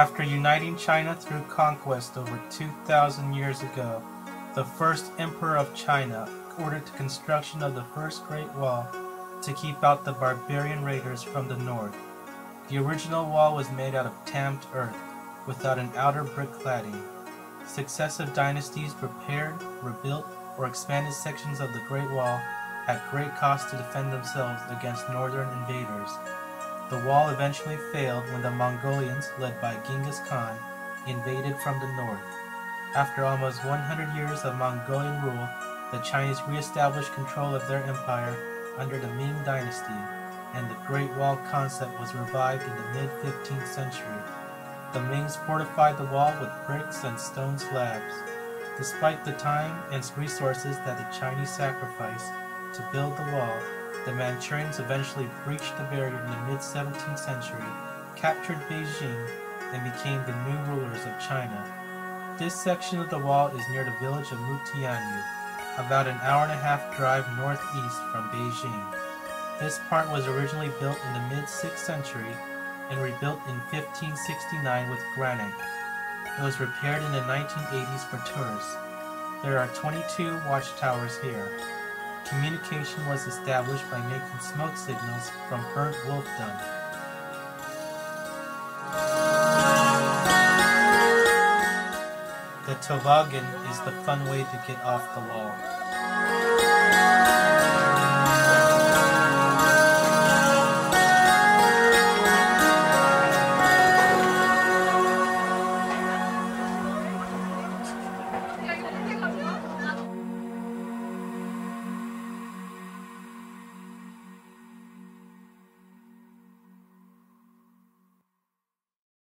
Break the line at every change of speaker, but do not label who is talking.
After uniting China through conquest over 2,000 years ago, the first emperor of China ordered the construction of the first Great Wall to keep out the barbarian raiders from the north. The original wall was made out of tamped earth, without an outer brick cladding. Successive dynasties repaired, rebuilt, or expanded sections of the Great Wall at great cost to defend themselves against northern invaders. The wall eventually failed when the Mongolians, led by Genghis Khan, invaded from the north. After almost 100 years of Mongolian rule, the Chinese re-established control of their empire under the Ming Dynasty, and the Great Wall concept was revived in the mid-15th century. The Mings fortified the wall with bricks and stone slabs. Despite the time and resources that the Chinese sacrificed to build the wall, the Manchurians eventually breached the barrier in the mid-17th century, captured Beijing, and became the new rulers of China. This section of the wall is near the village of Mutianyu, about an hour and a half drive northeast from Beijing. This part was originally built in the mid-6th century and rebuilt in 1569 with granite. It was repaired in the 1980s for tourists. There are 22 watchtowers here. Communication was established by making smoke signals from burnt wolf dung. The toboggan is the fun way to get off the wall.